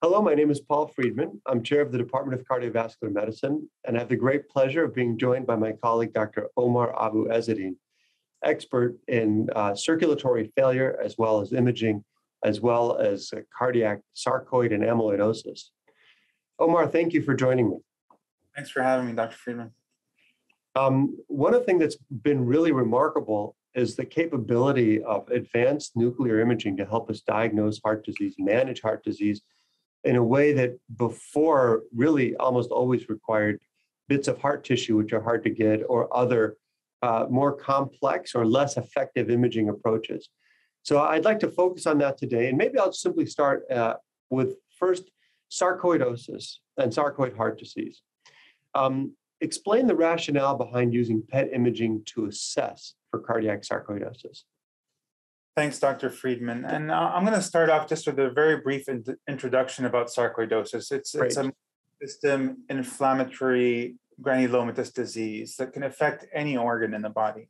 Hello, my name is Paul Friedman. I'm chair of the Department of Cardiovascular Medicine, and I have the great pleasure of being joined by my colleague, Dr. Omar Abou Ezzeddine, expert in uh, circulatory failure as well as imaging, as well as uh, cardiac sarcoid and amyloidosis. Omar, thank you for joining me. Thanks for having me, Dr. Friedman. Um, one of the things that's been really remarkable is the capability of advanced nuclear imaging to help us diagnose heart disease, manage heart disease in a way that before really almost always required bits of heart tissue, which are hard to get, or other uh, more complex or less effective imaging approaches. So I'd like to focus on that today. And maybe I'll simply start uh, with first sarcoidosis and sarcoid heart disease. Um, explain the rationale behind using PET imaging to assess for cardiac sarcoidosis. Thanks, Dr. Friedman. And uh, I'm going to start off just with a very brief in- introduction about sarcoidosis. It's, it's a system inflammatory granulomatous disease that can affect any organ in the body.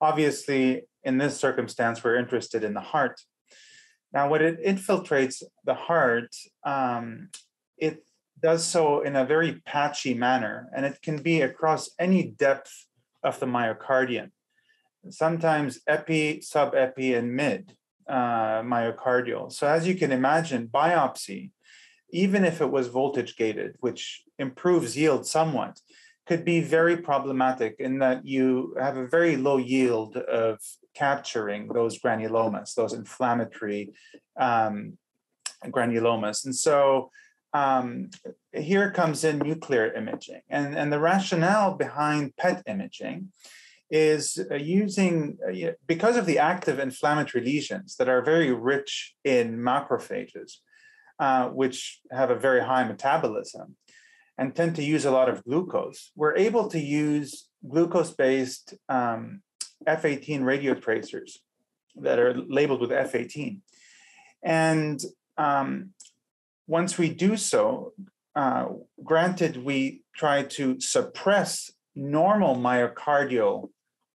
Obviously, in this circumstance, we're interested in the heart. Now, when it infiltrates the heart, um, it does so in a very patchy manner, and it can be across any depth of the myocardium. Sometimes epi, subepi, and mid uh, myocardial. So, as you can imagine, biopsy, even if it was voltage guided, which improves yield somewhat, could be very problematic in that you have a very low yield of capturing those granulomas, those inflammatory um, granulomas. And so um, here comes in nuclear imaging. And, and the rationale behind PET imaging is uh, using, uh, because of the active inflammatory lesions that are very rich in macrophages, uh, which have a very high metabolism and tend to use a lot of glucose, we're able to use glucose based um, F18 radio tracers that are labeled with F18. And um, once we do so, uh, granted, we try to suppress normal myocardial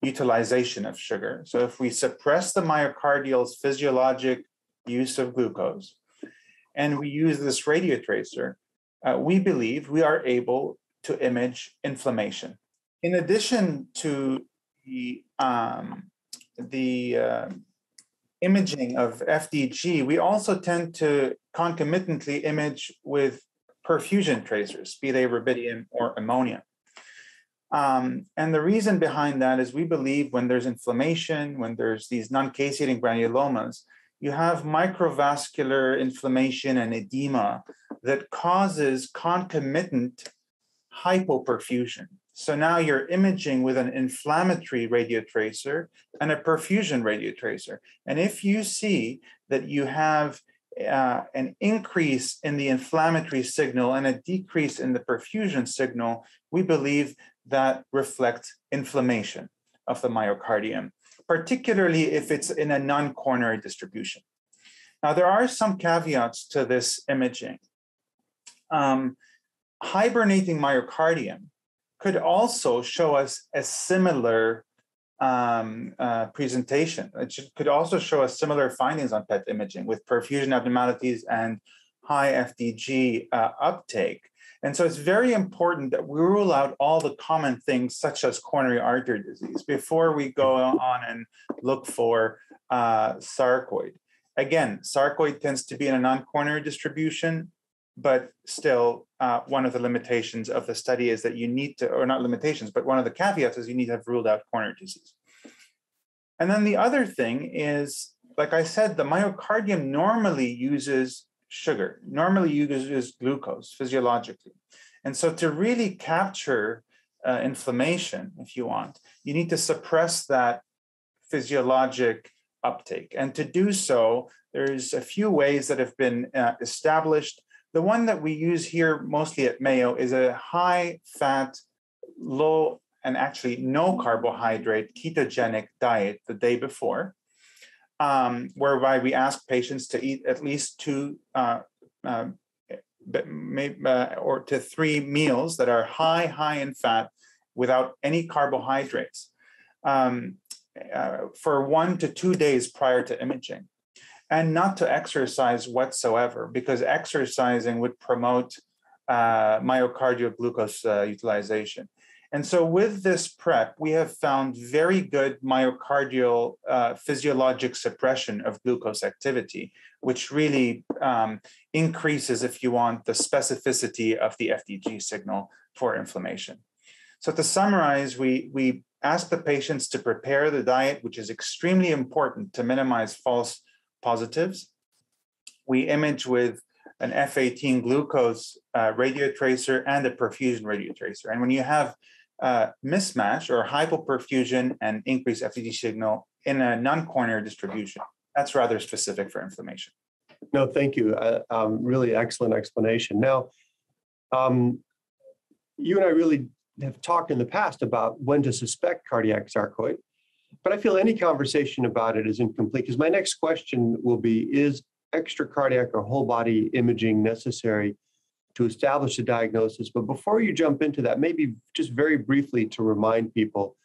utilization of sugar. So if we suppress the myocardial's physiologic use of glucose and we use this radio tracer, uh, we believe we are able to image inflammation. In addition to the, um, the uh, imaging of FDG, we also tend to concomitantly image with perfusion tracers, be they rubidium or ammonia. Um, and the reason behind that is we believe when there's inflammation, when there's these non-caseating granulomas, you have microvascular inflammation and edema that causes concomitant hypoperfusion. So now you're imaging with an inflammatory radiotracer and a perfusion radiotracer. And if you see that you have uh, an increase in the inflammatory signal and a decrease in the perfusion signal, we believe that reflect inflammation of the myocardium, particularly if it's in a non coronary distribution. Now, there are some caveats to this imaging. Um, hibernating myocardium could also show us a similar um, uh, presentation. It should, could also show us similar findings on PET imaging with perfusion abnormalities and high FDG uh, uptake. And so it's very important that we rule out all the common things such as coronary artery disease before we go on and look for uh, sarcoid. Again, sarcoid tends to be in a non-coronary distribution, but still uh, one of the limitations of the study is that you need to, or not limitations, but one of the caveats is you need to have ruled out coronary disease. And then the other thing is, like I said, the myocardium normally uses sugar, normally you use glucose physiologically. And so to really capture uh, inflammation, if you want, you need to suppress that physiologic uptake. And to do so, there's a few ways that have been uh, established. The one that we use here mostly at Mayo is a high fat, low, and actually no carbohydrate ketogenic diet the day before um, whereby we ask patients to eat at least two uh, uh, maybe, uh, or to three meals that are high, high in fat without any carbohydrates um, uh, for one to two days prior to imaging. and not to exercise whatsoever, because exercising would promote uh, myocardial glucose uh, utilization. And so, with this prep, we have found very good myocardial uh, physiologic suppression of glucose activity, which really um, increases, if you want, the specificity of the FDG signal for inflammation. So, to summarize, we, we ask the patients to prepare the diet, which is extremely important to minimize false positives. We image with an F18 glucose uh, radiotracer and a perfusion radiotracer. And when you have uh, mismatch or hypoperfusion and increased FDG signal in a non-coronary distribution, that's rather specific for inflammation. No, thank you. Uh, um, really excellent explanation. Now, um, you and I really have talked in the past about when to suspect cardiac sarcoid, but I feel any conversation about it is incomplete because my next question will be Is extracardiac or whole body imaging necessary to establish a diagnosis? But before you jump into that, maybe just very briefly to remind people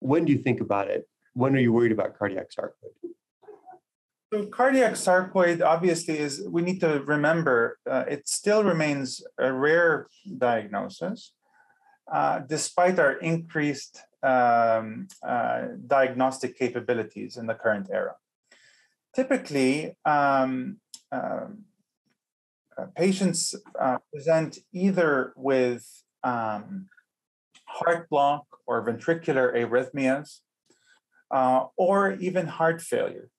when do you think about it? When are you worried about cardiac sarcoid? So cardiac sarcoid obviously is we need to remember uh, it still remains a rare diagnosis uh, despite our increased um, uh, diagnostic capabilities in the current era. Typically, um, um, patients uh, present either with um, heart block or ventricular arrhythmias, uh, or even heart failure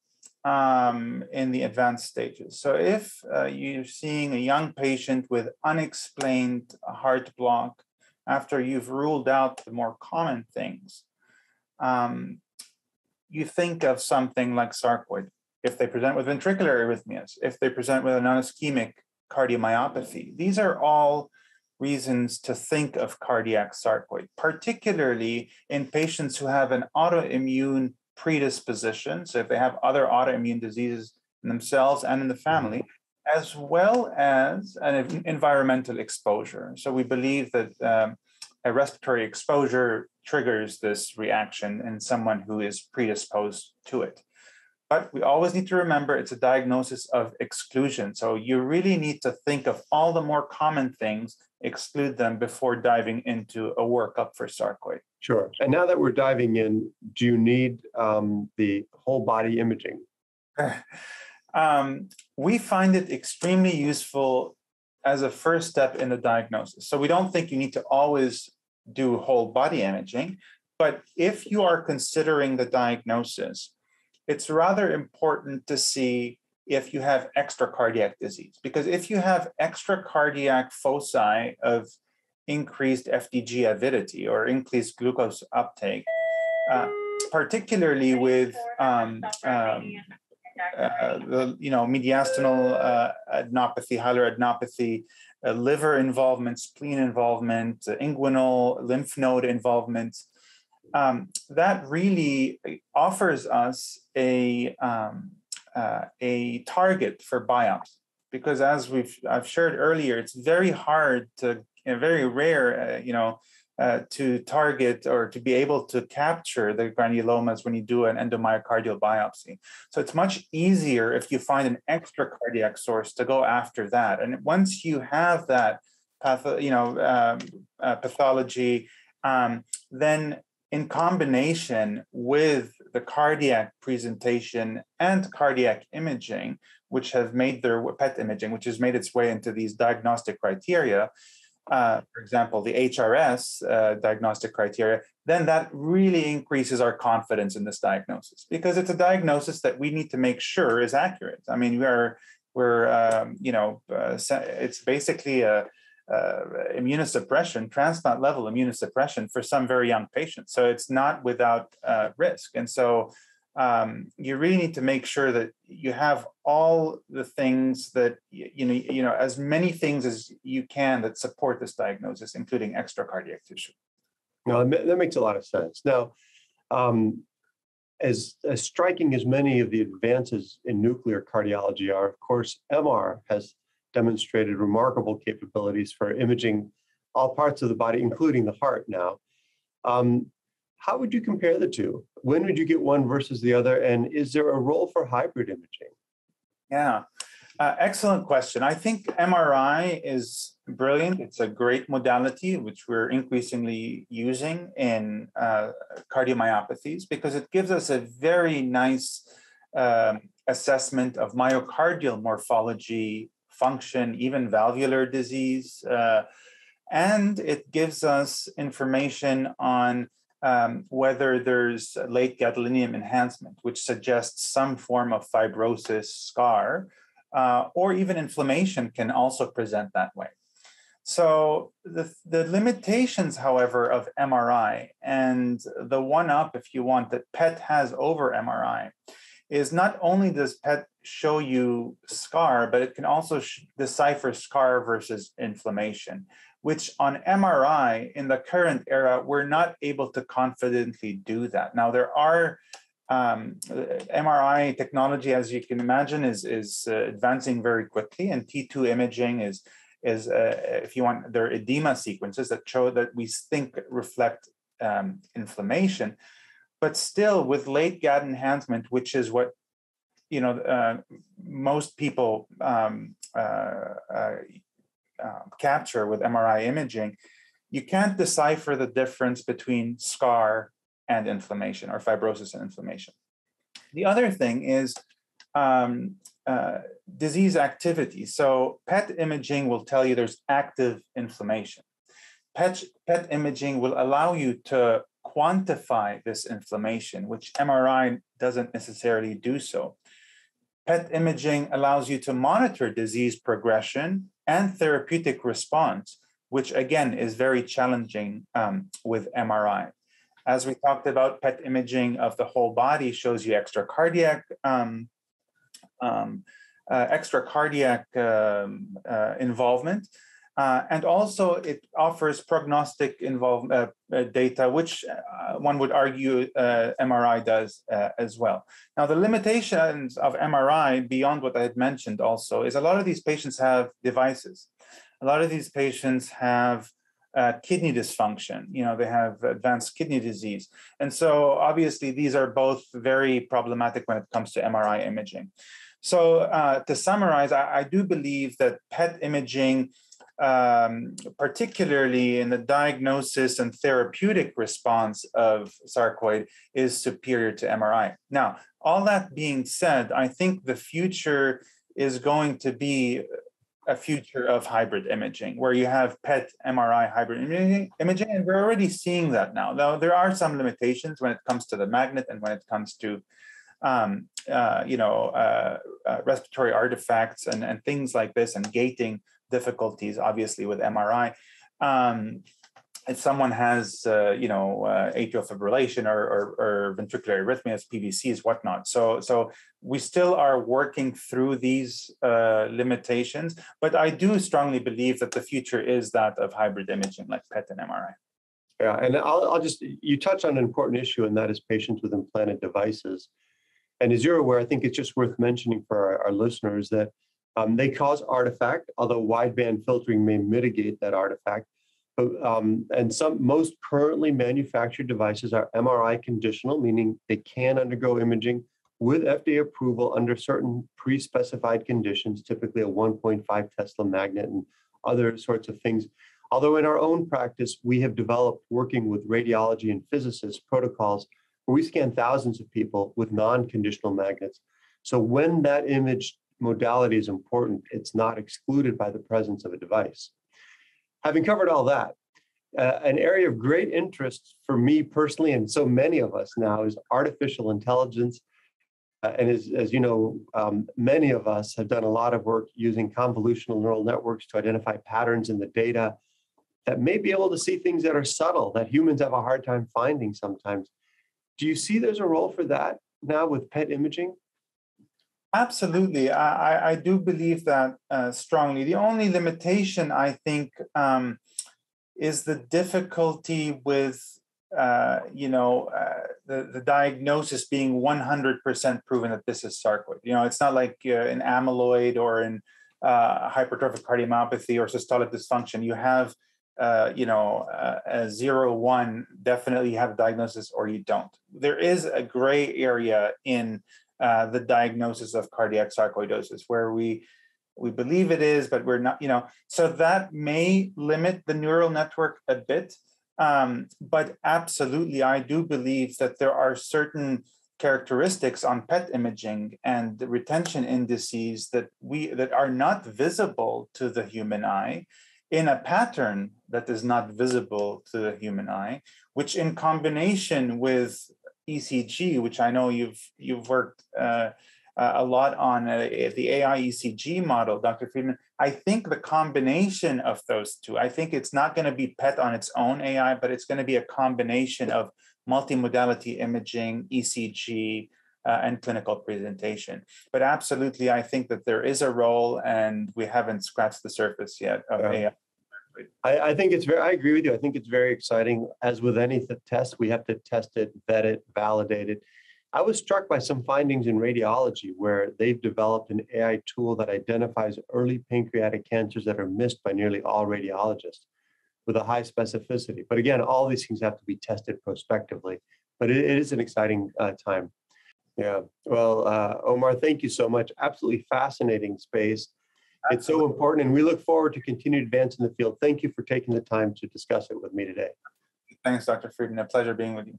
um, in the advanced stages. So, if uh, you're seeing a young patient with unexplained heart block, after you've ruled out the more common things, um, you think of something like sarcoid. If they present with ventricular arrhythmias, if they present with a non-ischemic cardiomyopathy, these are all reasons to think of cardiac sarcoid, particularly in patients who have an autoimmune predisposition. So if they have other autoimmune diseases in themselves and in the family, as well as an environmental exposure. So we believe that um, a respiratory exposure triggers this reaction in someone who is predisposed to it. But we always need to remember it's a diagnosis of exclusion. So you really need to think of all the more common things, exclude them before diving into a workup for sarcoid. Sure. And now that we're diving in, do you need um, the whole body imaging? Um, we find it extremely useful as a first step in the diagnosis. So we don't think you need to always do whole body imaging, but if you are considering the diagnosis, it's rather important to see if you have extracardiac disease. Because if you have extracardiac foci of increased FDG avidity or increased glucose uptake, uh, particularly with um, um, uh, the you know mediastinal uh, adenopathy, hilar adenopathy, uh, liver involvement, spleen involvement, uh, inguinal lymph node involvement. Um, that really offers us a um, uh, a target for biopsy because as we've I've shared earlier, it's very hard to very rare, you know, uh, to target or to be able to capture the granulomas when you do an endomyocardial biopsy. So it's much easier if you find an extra cardiac source to go after that. And once you have that patho- you know, um, uh, pathology, um, then in combination with the cardiac presentation and cardiac imaging, which have made their PET imaging, which has made its way into these diagnostic criteria, uh, for example, the HRS uh, diagnostic criteria, then that really increases our confidence in this diagnosis because it's a diagnosis that we need to make sure is accurate. I mean, we are we're um, you know uh, it's basically a uh, immunosuppression, transplant level immunosuppression for some very young patients. So it's not without uh, risk. And so um, you really need to make sure that you have all the things that you know you know as many things as you can that support this diagnosis including extracardiac tissue no that makes a lot of sense now um, as, as striking as many of the advances in nuclear cardiology are of course mr has demonstrated remarkable capabilities for imaging all parts of the body including the heart now um, how would you compare the two? When would you get one versus the other? And is there a role for hybrid imaging? Yeah, uh, excellent question. I think MRI is brilliant. It's a great modality, which we're increasingly using in uh, cardiomyopathies because it gives us a very nice um, assessment of myocardial morphology, function, even valvular disease. Uh, and it gives us information on um, whether there's late gadolinium enhancement, which suggests some form of fibrosis scar, uh, or even inflammation can also present that way. So the, the limitations, however, of MRI and the one up, if you want, that PET has over MRI is not only does PET show you scar, but it can also sh- decipher scar versus inflammation, which on MRI in the current era, we're not able to confidently do that. Now, there are um, MRI technology, as you can imagine, is, is uh, advancing very quickly, and T2 imaging is is uh, if you want there are edema sequences that show that we think reflect um, inflammation but still with late gad enhancement which is what you know uh, most people um, uh, uh, uh capture with mri imaging you can't decipher the difference between scar and inflammation or fibrosis and inflammation the other thing is um, uh, disease activity. So PET imaging will tell you there's active inflammation. PET, PET imaging will allow you to quantify this inflammation, which MRI doesn't necessarily do so. PET imaging allows you to monitor disease progression and therapeutic response, which again is very challenging um, with MRI. As we talked about, PET imaging of the whole body shows you extracardiac um, um, uh, extra cardiac um, uh, involvement. Uh, and also, it offers prognostic involve, uh, uh, data, which uh, one would argue MRI does as well. Now, the limitations of MRI, beyond what I had mentioned, also is a lot of these patients have devices. A lot of these patients have uh, kidney dysfunction. You know, they have advanced kidney disease. And so obviously these are both very problematic when it comes to MRI imaging. So uh, to summarize, I, I, do believe that PET imaging, um, particularly in the diagnosis and therapeutic response of sarcoid, is superior to MRI. Now, all that being said, I think the future is going to be a future of hybrid imaging where you have PET MRI hybrid imaging, and we're already seeing that now. Though there are some limitations when it comes to the magnet and when it comes to um, uh, you know, uh, uh, respiratory artifacts and, and things like this, and gating difficulties, obviously, with MRI. Um, if someone has, uh, you know, uh, atrial fibrillation or, or, or, ventricular arrhythmias, PVCs, whatnot. So, so we still are working through these uh, limitations, but I do strongly believe that the future is that of hybrid imaging, like PET and MRI. Yeah, and I'll, I'll just you touch on an important issue, and that is patients with implanted devices. And as you're aware, I think it's just worth mentioning for our, our listeners that um, they cause artifact, although wideband filtering may mitigate that artifact. But, um, and some most currently manufactured devices are MRI conditional, meaning they can undergo imaging with FDA approval under certain pre-specified conditions, typically a 1.5 Tesla magnet and other sorts of things. Although in our own practice, we have developed working with radiology and physicists protocols where we scan thousands of people with non-conditional magnets. So when that image modality is important, it's not excluded by the presence of a device. Having covered all that, uh, an area of great interest for me personally and so many of us now is artificial intelligence. Uh, and as, as you know, um, many of us have done a lot of work using convolutional neural networks to identify patterns in the data that may be able to see things that are subtle that humans have a hard time finding sometimes. Do you see there's a role for that now with PET imaging? Absolutely. I, I do believe that uh, strongly. The only limitation, I think, um, is the difficulty with, uh, you know, uh, the, the diagnosis being 100% proven that this is sarcoid. You know, it's not like uh, in amyloid or in uh, hypertrophic cardiomyopathy or systolic dysfunction. You have uh, you know, a zero one, definitely have a diagnosis or you don't. There is a gray area in uh, the diagnosis of cardiac sarcoidosis, where we we believe it is, but we're not, you know, so that may limit the neural network a bit. Um, but absolutely, I do believe that there are certain characteristics on PET imaging and retention indices that we that are not visible to the human eye in a pattern that is not visible to the human eye, which in combination with ECG, which I know you've you've worked uh, a lot on uh, the AI ECG model, Dr. Friedman. I think the combination of those two, I think it's not going to be PET on its own AI, but it's going to be a combination of multimodality imaging, ECG, uh, and clinical presentation. But absolutely, I think that there is a role, and we haven't scratched the surface yet of. AI. I, I, think it's very, I agree with you. I think it's very exciting. As with any test, we have to test it, vet it, validate it. I was struck by some findings in radiology where they've developed an AI tool that identifies early pancreatic cancers that are missed by nearly all radiologists with a high specificity. But again, all these things have to be tested prospectively. But it, it is an exciting uh, time. Yeah. Well, uh, Omar, thank you so much. Absolutely fascinating space. It's so important, and we look forward to continued advance in the field. Thank you for taking the time to discuss it with me today. Thanks, Dr. Friedman. A pleasure being with you.